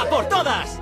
¡A por todas!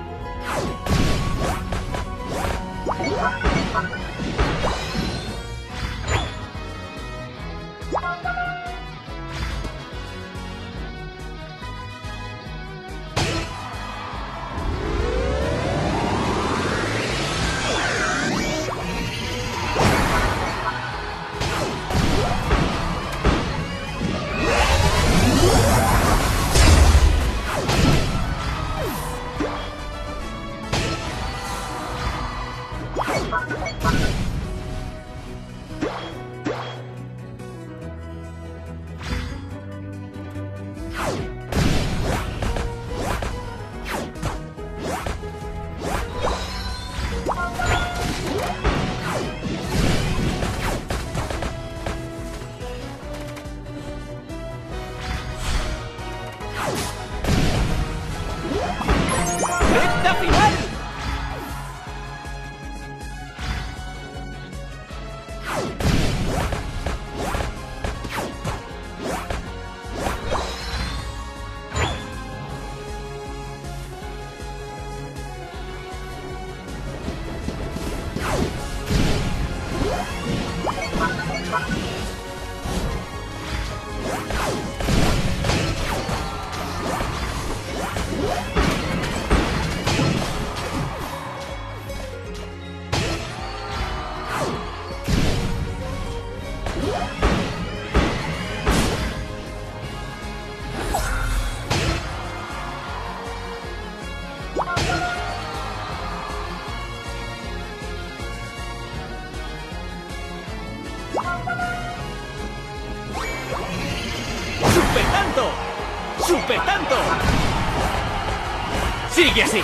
¡Super tanto! ¡Super tanto! ¡Sigue así!